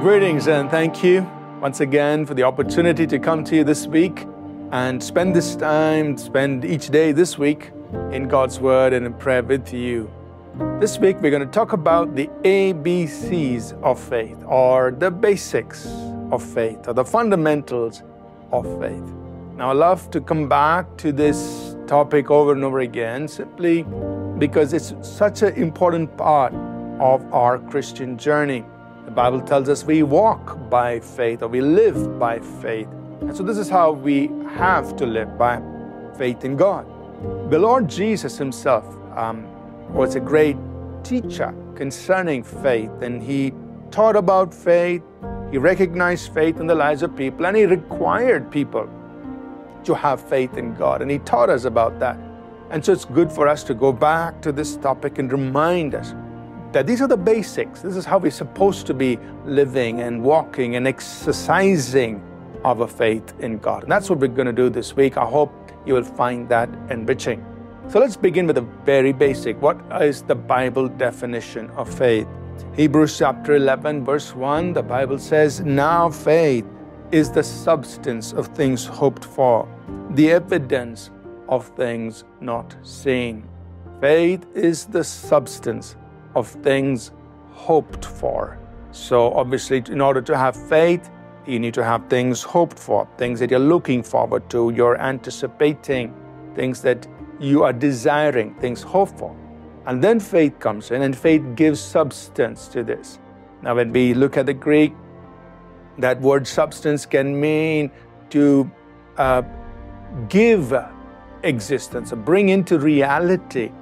Greetings and thank you once again for the opportunity to come to you this week and spend this time, spend each day this week in God's Word and in prayer with you. This week we're going to talk about the ABCs of faith or the basics of faith or the fundamentals of faith. Now, I love to come back to this topic over and over again simply because it's such an important part of our Christian journey. The Bible tells us we walk by faith or we live by faith. And so, this is how we have to live by faith in God. The Lord Jesus Himself um, was a great teacher concerning faith, and He taught about faith, He recognized faith in the lives of people, and He required people to have faith in God. And He taught us about that. And so, it's good for us to go back to this topic and remind us that these are the basics. This is how we're supposed to be living and walking and exercising our faith in God. And that's what we're going to do this week. I hope you will find that enriching. So let's begin with the very basic. What is the Bible definition of faith? Hebrews chapter 11, verse 1, the Bible says, Now faith is the substance of things hoped for, the evidence of things not seen. Faith is the substance of things hoped for. So, obviously, in order to have faith, you need to have things hoped for, things that you're looking forward to, you're anticipating, things that you are desiring, things hoped for. And then faith comes in, and faith gives substance to this. Now, when we look at the Greek, that word substance can mean to uh, give existence, bring into reality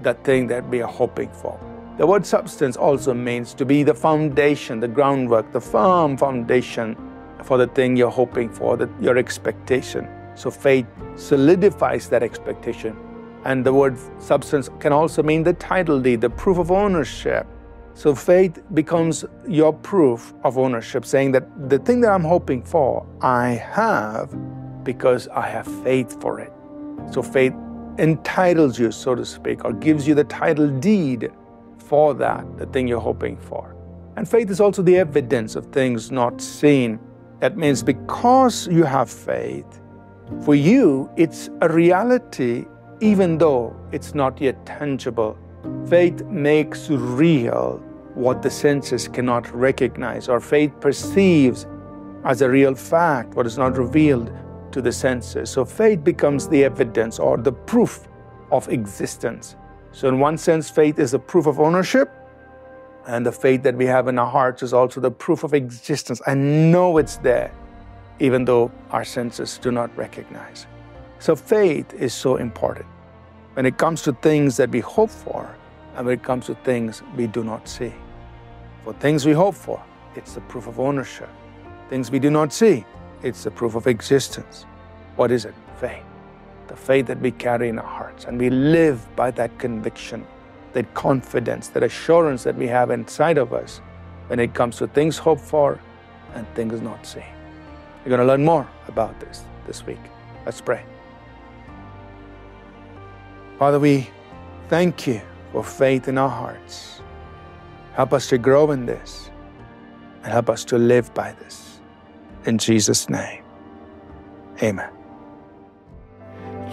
that thing that we are hoping for. The word substance also means to be the foundation, the groundwork, the firm foundation for the thing you're hoping for, the, your expectation. So faith solidifies that expectation. And the word substance can also mean the title deed, the proof of ownership. So faith becomes your proof of ownership, saying that the thing that I'm hoping for, I have because I have faith for it. So faith entitles you, so to speak, or gives you the title deed for that, the thing you're hoping for. And faith is also the evidence of things not seen. That means because you have faith, for you, it's a reality even though it's not yet tangible. Faith makes real what the senses cannot recognize, or faith perceives as a real fact what is not revealed to the senses. So faith becomes the evidence or the proof of existence. So, in one sense, faith is the proof of ownership, and the faith that we have in our hearts is also the proof of existence. I know it's there, even though our senses do not recognize. So, faith is so important when it comes to things that we hope for and when it comes to things we do not see. For things we hope for, it's the proof of ownership. Things we do not see, it's the proof of existence. What is it? Faith the faith that we carry in our hearts. And we live by that conviction, that confidence, that assurance that we have inside of us when it comes to things hoped for and things not seen. We're going to learn more about this this week. Let's pray. Father, we thank you for faith in our hearts. Help us to grow in this and help us to live by this. In Jesus' name, amen.